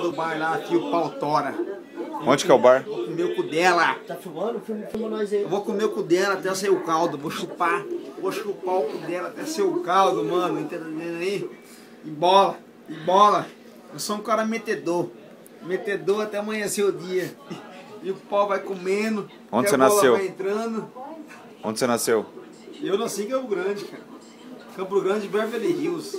do bar lá, aqui o pau tora. Onde que é o bar? Vou comer o cu dela. Tá filmando? Filma, filma nós aí. Eu vou comer o cu dela até sair o caldo. Vou chupar. Vou chupar o cu dela até sair o caldo, mano. Entendendo aí? E bola. E bola. Eu sou um cara metedor. Metedor até amanhecer o dia. E o pau vai comendo. Onde você a bola nasceu? vai entrando. Onde você nasceu? Eu nasci em Campo Grande, cara. Campo Grande, Beverly Hills.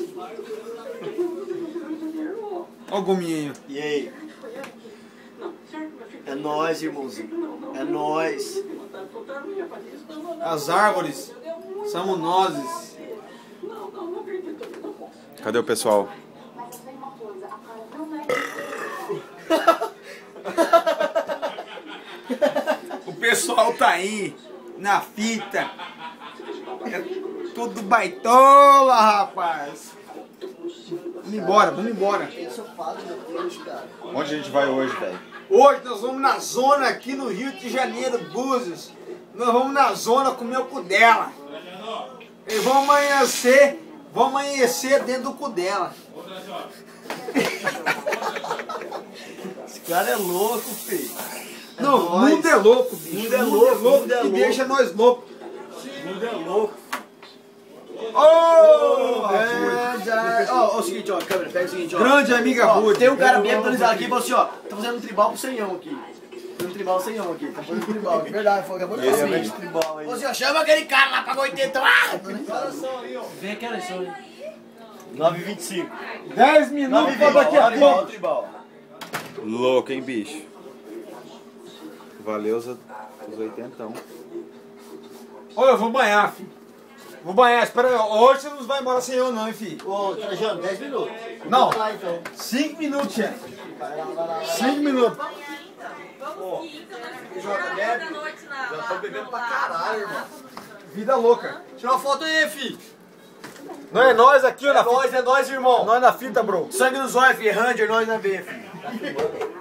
Ó o gominho. E aí? É nóis, irmãozinho. É nóis. As árvores somos nozes. Cadê o pessoal? O pessoal tá aí na fita. É tudo baitola, rapaz. Vamos embora, vamos embora. É o. Onde a gente vai hoje, velho? Hoje nós vamos na zona aqui no Rio de Janeiro, Búzios. Nós vamos na zona comer o cu dela. E vamos amanhecer, vamos amanhecer dentro do cu dela. Esse cara é louco, filho. É Não, o nóis. mundo é louco, bicho. Mundo é O louco, mundo é e louco. deixa nós loucos. O mundo é louco. Ô, Grande, ó, ó, o seguinte, ó, câmera, pega o seguinte, ó. Grande amiga Ó, Rude. Tem um cara bem atualizado aqui e falou assim, ó, tá fazendo um tribal pro senhão aqui. Fazendo um tribal senhão aqui, tá fazendo um tribal aqui. Verdade, foi, acabou de Ele é fazer. bem tribal aí. Ô, senhor, chama aquele cara lá, pagou 80. Ah! Vê que horas são, hein? 9h25. 10 minutos pra daqui a pouco. tribal. Louco, hein, bicho? Valeu os, os oitentão. Ô, eu vou banhar, filho. Vou banhar, espera aí. Hoje você não vai embora sem eu não, hein, filho. Ô, Trajano, 10 minutos. Não. Vamos lá, então. 5 minutos, chefe. 5 minutos. Já tô bebendo pra caralho, irmão. Vida louca. Tira uma foto aí, fi. Não é nós aqui, ó, É nóis, é nóis, irmão. Nós na fita, bro. Sangue nos olhos, fi. Ranger, nós na veia, fi.